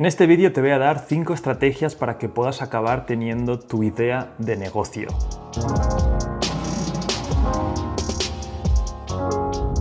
En este vídeo te voy a dar 5 estrategias para que puedas acabar teniendo tu idea de negocio.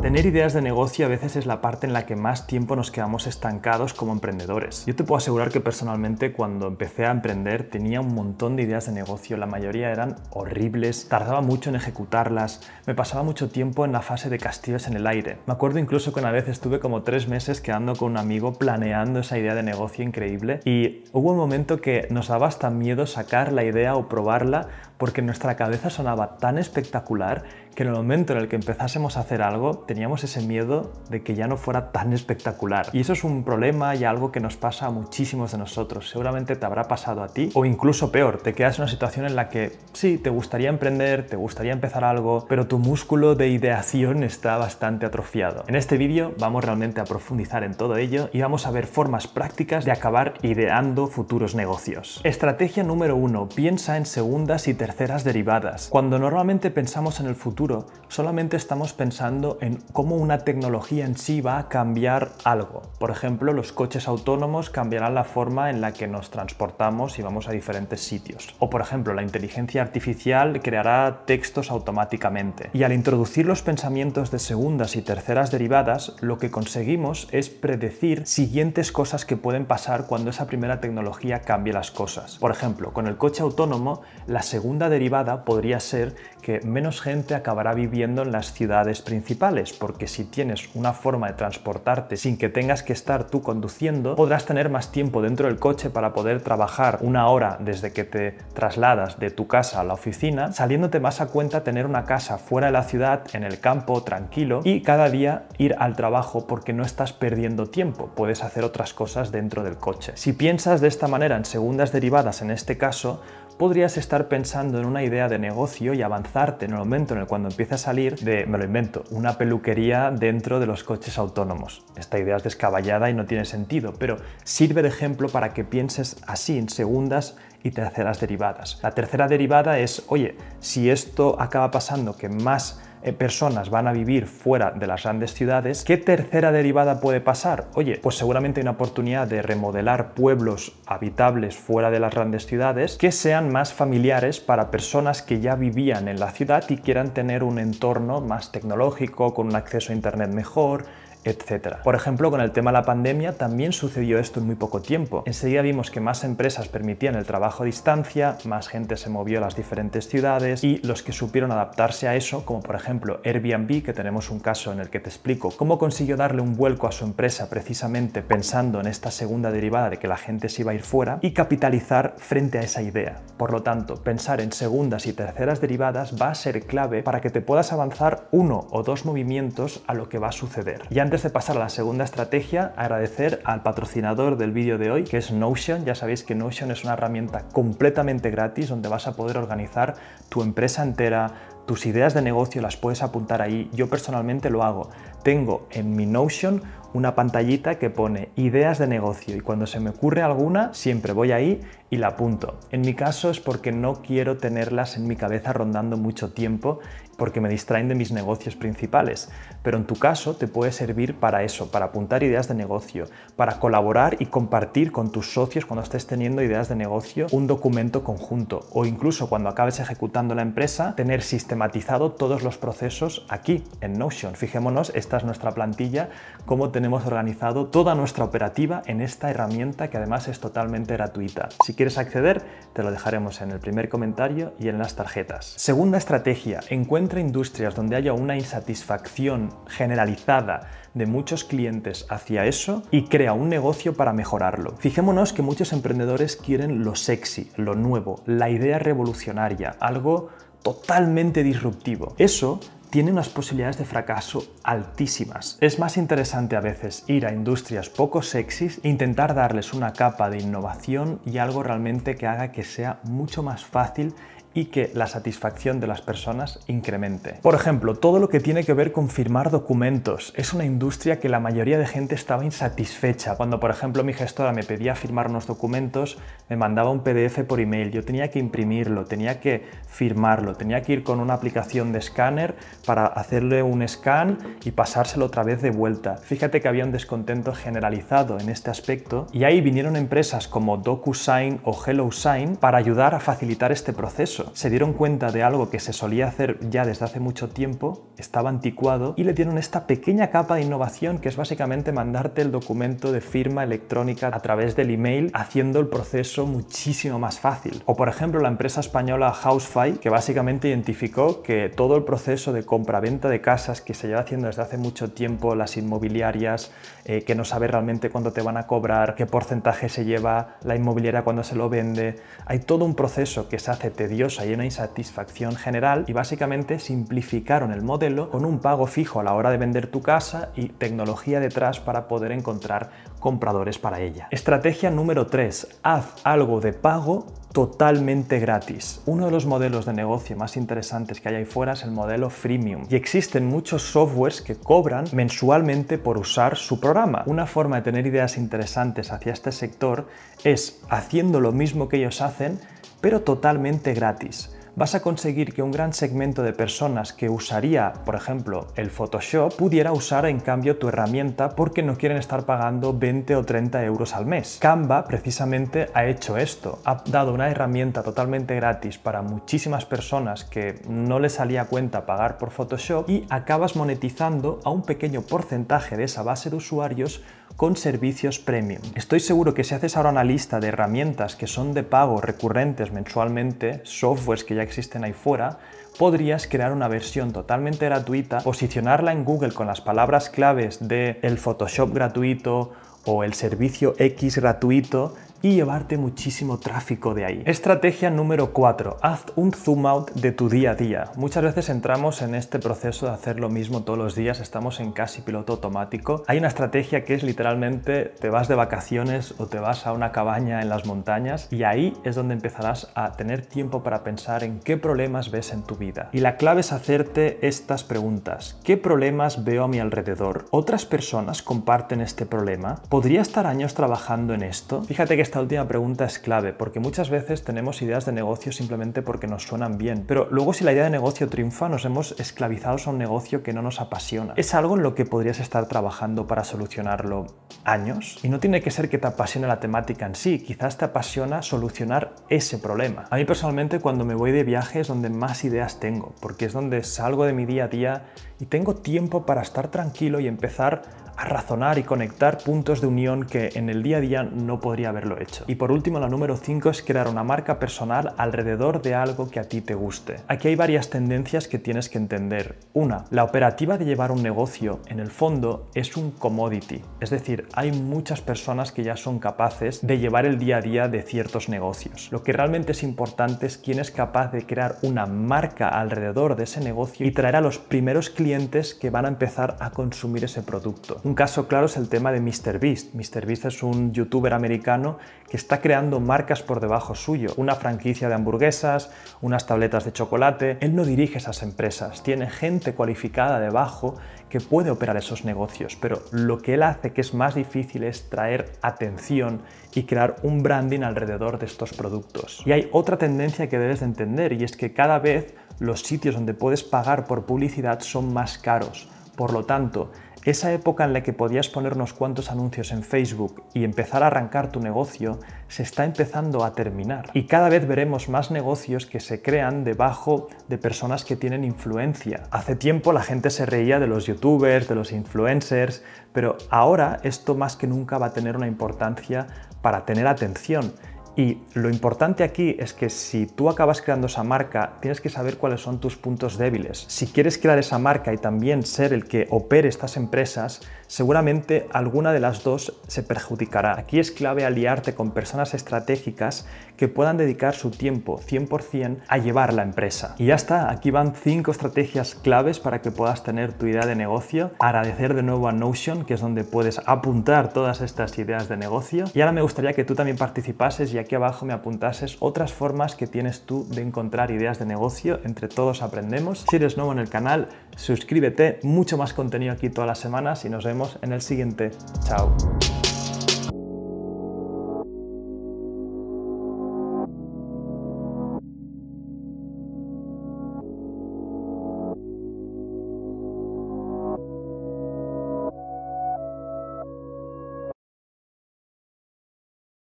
Tener ideas de negocio a veces es la parte en la que más tiempo nos quedamos estancados como emprendedores. Yo te puedo asegurar que personalmente cuando empecé a emprender tenía un montón de ideas de negocio, la mayoría eran horribles, tardaba mucho en ejecutarlas, me pasaba mucho tiempo en la fase de castillos en el aire. Me acuerdo incluso que una vez estuve como tres meses quedando con un amigo planeando esa idea de negocio increíble y hubo un momento que nos daba hasta miedo sacar la idea o probarla porque nuestra cabeza sonaba tan espectacular que en el momento en el que empezásemos a hacer algo ese miedo de que ya no fuera tan espectacular. Y eso es un problema y algo que nos pasa a muchísimos de nosotros. Seguramente te habrá pasado a ti o incluso peor, te quedas en una situación en la que sí, te gustaría emprender, te gustaría empezar algo, pero tu músculo de ideación está bastante atrofiado. En este vídeo vamos realmente a profundizar en todo ello y vamos a ver formas prácticas de acabar ideando futuros negocios. Estrategia número uno, piensa en segundas y terceras derivadas. Cuando normalmente pensamos en el futuro, solamente estamos pensando en cómo una tecnología en sí va a cambiar algo. Por ejemplo, los coches autónomos cambiarán la forma en la que nos transportamos y vamos a diferentes sitios. O por ejemplo, la inteligencia artificial creará textos automáticamente. Y al introducir los pensamientos de segundas y terceras derivadas, lo que conseguimos es predecir siguientes cosas que pueden pasar cuando esa primera tecnología cambie las cosas. Por ejemplo, con el coche autónomo, la segunda derivada podría ser que menos gente acabará viviendo en las ciudades principales, porque si tienes una forma de transportarte sin que tengas que estar tú conduciendo, podrás tener más tiempo dentro del coche para poder trabajar una hora desde que te trasladas de tu casa a la oficina, saliéndote más a cuenta tener una casa fuera de la ciudad, en el campo, tranquilo, y cada día ir al trabajo porque no estás perdiendo tiempo, puedes hacer otras cosas dentro del coche. Si piensas de esta manera en segundas derivadas en este caso, podrías estar pensando en una idea de negocio y avanzarte en el momento en el cuando empiece a salir de, me lo invento, una peluquería dentro de los coches autónomos. Esta idea es descaballada y no tiene sentido, pero sirve de ejemplo para que pienses así en segundas y terceras derivadas. La tercera derivada es, oye, si esto acaba pasando que más personas van a vivir fuera de las grandes ciudades, ¿qué tercera derivada puede pasar? Oye, pues seguramente hay una oportunidad de remodelar pueblos habitables fuera de las grandes ciudades que sean más familiares para personas que ya vivían en la ciudad y quieran tener un entorno más tecnológico, con un acceso a Internet mejor, etcétera. Por ejemplo, con el tema de la pandemia también sucedió esto en muy poco tiempo. Enseguida vimos que más empresas permitían el trabajo a distancia, más gente se movió a las diferentes ciudades y los que supieron adaptarse a eso, como por ejemplo Airbnb, que tenemos un caso en el que te explico cómo consiguió darle un vuelco a su empresa precisamente pensando en esta segunda derivada de que la gente se iba a ir fuera y capitalizar frente a esa idea. Por lo tanto, pensar en segundas y terceras derivadas va a ser clave para que te puedas avanzar uno o dos movimientos a lo que va a suceder. Y antes de pasar a la segunda estrategia, agradecer al patrocinador del vídeo de hoy, que es Notion. Ya sabéis que Notion es una herramienta completamente gratis donde vas a poder organizar tu empresa entera, tus ideas de negocio las puedes apuntar ahí. Yo personalmente lo hago. Tengo en mi Notion una pantallita que pone ideas de negocio y cuando se me ocurre alguna siempre voy ahí y la apunto. En mi caso es porque no quiero tenerlas en mi cabeza rondando mucho tiempo porque me distraen de mis negocios principales. Pero en tu caso te puede servir para eso, para apuntar ideas de negocio, para colaborar y compartir con tus socios cuando estés teniendo ideas de negocio un documento conjunto o incluso cuando acabes ejecutando la empresa, tener sistematizado todos los procesos aquí en Notion. Fijémonos, esta es nuestra plantilla, cómo tenemos organizado toda nuestra operativa en esta herramienta que además es totalmente gratuita. Si quieres acceder, te lo dejaremos en el primer comentario y en las tarjetas. Segunda estrategia, encuentra industrias donde haya una insatisfacción generalizada de muchos clientes hacia eso y crea un negocio para mejorarlo. Fijémonos que muchos emprendedores quieren lo sexy, lo nuevo, la idea revolucionaria, algo totalmente disruptivo. Eso tiene unas posibilidades de fracaso altísimas. Es más interesante a veces ir a industrias poco sexys e intentar darles una capa de innovación y algo realmente que haga que sea mucho más fácil y que la satisfacción de las personas incremente. Por ejemplo, todo lo que tiene que ver con firmar documentos. Es una industria que la mayoría de gente estaba insatisfecha. Cuando, por ejemplo, mi gestora me pedía firmar unos documentos, me mandaba un PDF por email, yo tenía que imprimirlo, tenía que firmarlo, tenía que ir con una aplicación de escáner para hacerle un scan y pasárselo otra vez de vuelta. Fíjate que había un descontento generalizado en este aspecto y ahí vinieron empresas como DocuSign o HelloSign para ayudar a facilitar este proceso. Se dieron cuenta de algo que se solía hacer ya desde hace mucho tiempo, estaba anticuado y le dieron esta pequeña capa de innovación que es básicamente mandarte el documento de firma electrónica a través del email haciendo el proceso muchísimo más fácil. O por ejemplo la empresa española Housefy que básicamente identificó que todo el proceso de compra-venta de casas que se lleva haciendo desde hace mucho tiempo, las inmobiliarias, eh, que no sabe realmente cuándo te van a cobrar, qué porcentaje se lleva la inmobiliaria cuando se lo vende, hay todo un proceso que se hace tedioso y una insatisfacción general y básicamente simplificaron el modelo con un pago fijo a la hora de vender tu casa y tecnología detrás para poder encontrar compradores para ella. Estrategia número 3. Haz algo de pago totalmente gratis. Uno de los modelos de negocio más interesantes que hay ahí fuera es el modelo freemium y existen muchos softwares que cobran mensualmente por usar su programa. Una forma de tener ideas interesantes hacia este sector es haciendo lo mismo que ellos hacen, pero totalmente gratis vas a conseguir que un gran segmento de personas que usaría, por ejemplo, el Photoshop, pudiera usar en cambio tu herramienta porque no quieren estar pagando 20 o 30 euros al mes. Canva precisamente ha hecho esto, ha dado una herramienta totalmente gratis para muchísimas personas que no les salía cuenta pagar por Photoshop y acabas monetizando a un pequeño porcentaje de esa base de usuarios con servicios premium. Estoy seguro que si haces ahora una lista de herramientas que son de pago recurrentes mensualmente, softwares que ya existen ahí fuera, podrías crear una versión totalmente gratuita, posicionarla en Google con las palabras claves de el Photoshop gratuito o el servicio X gratuito y llevarte muchísimo tráfico de ahí. Estrategia número 4. Haz un zoom out de tu día a día. Muchas veces entramos en este proceso de hacer lo mismo todos los días, estamos en casi piloto automático. Hay una estrategia que es literalmente te vas de vacaciones o te vas a una cabaña en las montañas y ahí es donde empezarás a tener tiempo para pensar en qué problemas ves en tu vida. Y la clave es hacerte estas preguntas. ¿Qué problemas veo a mi alrededor? ¿Otras personas comparten este problema? ¿Podría estar años trabajando en esto? Fíjate que esta última pregunta es clave, porque muchas veces tenemos ideas de negocio simplemente porque nos suenan bien, pero luego si la idea de negocio triunfa, nos hemos esclavizado a un negocio que no nos apasiona. Es algo en lo que podrías estar trabajando para solucionarlo años, y no tiene que ser que te apasione la temática en sí, quizás te apasiona solucionar ese problema. A mí personalmente cuando me voy de viaje es donde más ideas tengo, porque es donde salgo de mi día a día y tengo tiempo para estar tranquilo y empezar a razonar y conectar puntos de unión que en el día a día no podría haberlo hecho. Y por último, la número 5 es crear una marca personal alrededor de algo que a ti te guste. Aquí hay varias tendencias que tienes que entender. Una, la operativa de llevar un negocio en el fondo es un commodity, es decir, hay muchas personas que ya son capaces de llevar el día a día de ciertos negocios. Lo que realmente es importante es quién es capaz de crear una marca alrededor de ese negocio y traer a los primeros clientes que van a empezar a consumir ese producto. Un caso claro es el tema de MrBeast. MrBeast es un youtuber americano que está creando marcas por debajo suyo, una franquicia de hamburguesas, unas tabletas de chocolate. Él no dirige esas empresas, tiene gente cualificada debajo que puede operar esos negocios, pero lo que él hace que es más difícil es traer atención y crear un branding alrededor de estos productos. Y hay otra tendencia que debes de entender y es que cada vez los sitios donde puedes pagar por publicidad son más caros. Por lo tanto, esa época en la que podías poner unos cuantos anuncios en Facebook y empezar a arrancar tu negocio se está empezando a terminar. Y cada vez veremos más negocios que se crean debajo de personas que tienen influencia. Hace tiempo la gente se reía de los youtubers, de los influencers, pero ahora esto más que nunca va a tener una importancia para tener atención. Y lo importante aquí es que si tú acabas creando esa marca, tienes que saber cuáles son tus puntos débiles. Si quieres crear esa marca y también ser el que opere estas empresas, seguramente alguna de las dos se perjudicará. Aquí es clave aliarte con personas estratégicas que puedan dedicar su tiempo 100% a llevar la empresa. Y ya está, aquí van cinco estrategias claves para que puedas tener tu idea de negocio. Agradecer de nuevo a Notion, que es donde puedes apuntar todas estas ideas de negocio. Y ahora me gustaría que tú también participases y aquí aquí abajo me apuntases otras formas que tienes tú de encontrar ideas de negocio. Entre todos aprendemos. Si eres nuevo en el canal, suscríbete. Mucho más contenido aquí todas las semanas y nos vemos en el siguiente. Chao.